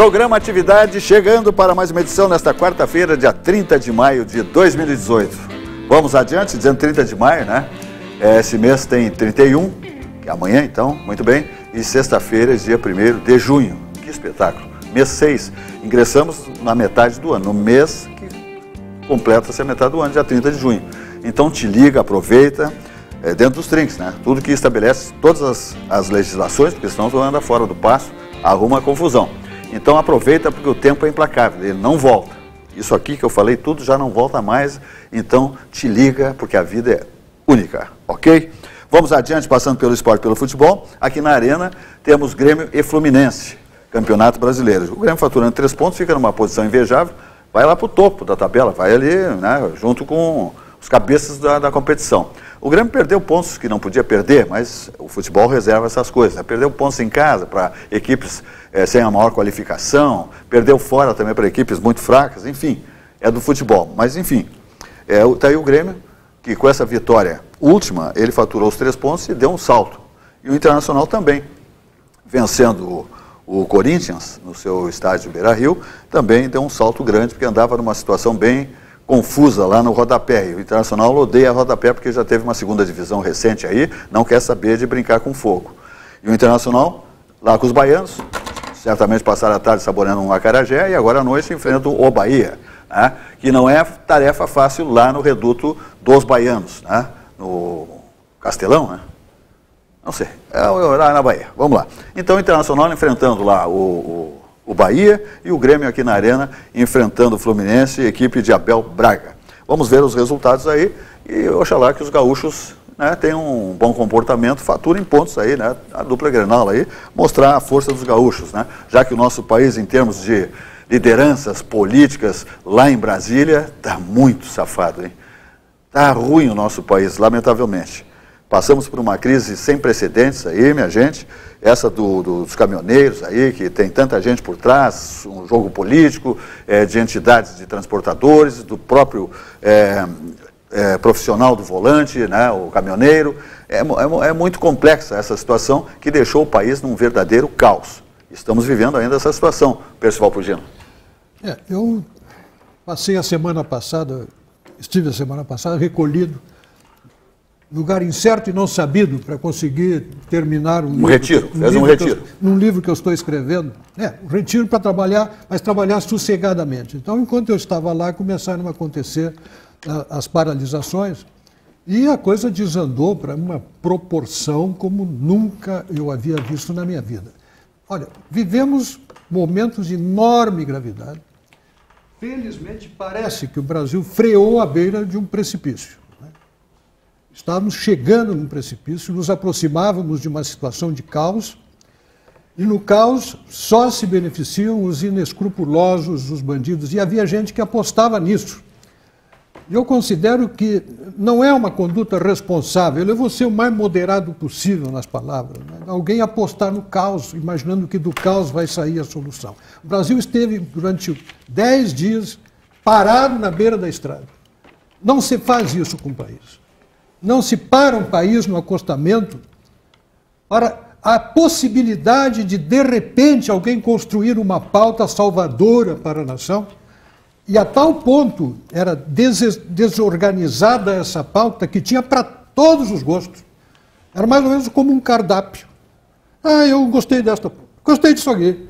Programa Atividade chegando para mais uma edição nesta quarta-feira, dia 30 de maio de 2018. Vamos adiante, dizendo 30 de maio, né? É, esse mês tem 31, que é amanhã então, muito bem. E sexta-feira, dia 1 de junho. Que espetáculo! Mês 6. Ingressamos na metade do ano, no mês que completa-se a metade do ano, dia 30 de junho. Então te liga, aproveita, é, dentro dos trinques, né? Tudo que estabelece todas as, as legislações, porque senão tu anda fora do passo, arruma confusão. Então aproveita porque o tempo é implacável, ele não volta. Isso aqui que eu falei tudo já não volta mais, então te liga porque a vida é única, ok? Vamos adiante, passando pelo esporte, pelo futebol. Aqui na Arena temos Grêmio e Fluminense, Campeonato Brasileiro. O Grêmio faturando três pontos, fica numa posição invejável, vai lá para o topo da tabela, vai ali né, junto com os cabeças da, da, competição. O Grêmio perdeu pontos que não podia perder, mas o futebol reserva essas coisas. Né? Perdeu pontos em casa para equipes é, sem a maior qualificação, perdeu fora também para equipes muito fracas, enfim, é do futebol. Mas, enfim, está é, tá aí o Grêmio, que com essa vitória última, ele faturou os três pontos e deu um salto. E o Internacional também, vencendo o, o Corinthians no seu estádio Beira-Rio, também deu um salto grande, porque andava numa situação bem confusa lá no rodapé. E o Internacional odeia rodapé porque já teve uma segunda divisão recente aí, não quer saber de brincar com fogo. E o Internacional, lá com os baianos, certamente passaram a tarde saboreando um acarajé e agora à noite enfrentam o Bahia, né? que não é tarefa fácil lá no reduto dos baianos, né? no Castelão, né? Não sei, é lá na Bahia. Vamos lá. Então o Internacional enfrentando lá o, o o Bahia e o Grêmio aqui na Arena enfrentando o Fluminense, equipe de Abel Braga. Vamos ver os resultados aí e oxalá que os gaúchos né, tenham um bom comportamento, faturem pontos aí, né, a dupla Grenal aí, mostrar a força dos gaúchos, né, já que o nosso país em termos de lideranças políticas lá em Brasília está muito safado, hein? Está ruim o nosso país, lamentavelmente. Passamos por uma crise sem precedentes aí, minha gente. Essa do, do, dos caminhoneiros aí, que tem tanta gente por trás, um jogo político, é, de entidades de transportadores, do próprio é, é, profissional do volante, né, o caminhoneiro. É, é, é, muito complexa essa situação que deixou o país num verdadeiro caos. Estamos vivendo ainda essa situação, Percival Pugino. É, eu passei a semana passada, estive a semana passada recolhido lugar incerto e não sabido para conseguir terminar um, um livro, retiro, um fez um retiro. Eu, num livro que eu estou escrevendo. É, um retiro para trabalhar, mas trabalhar sossegadamente. Então, enquanto eu estava lá, começaram a acontecer uh, as paralisações e a coisa desandou para uma proporção como nunca eu havia visto na minha vida. Olha, vivemos momentos de enorme gravidade. Felizmente, parece que o Brasil freou à beira de um precipício. Estávamos chegando num precipício, nos aproximávamos de uma situação de caos, e no caos só se beneficiam os inescrupulosos, os bandidos, e havia gente que apostava nisso. Eu considero que não é uma conduta responsável, eu vou ser o mais moderado possível nas palavras. Né? Alguém apostar no caos, imaginando que do caos vai sair a solução. O Brasil esteve durante dez dias parado na beira da estrada. Não se faz isso com o país. Não se para um país no acostamento para a possibilidade de, de repente, alguém construir uma pauta salvadora para a nação. E a tal ponto era des desorganizada essa pauta que tinha para todos os gostos. Era mais ou menos como um cardápio. Ah, eu gostei desta, gostei disso aqui.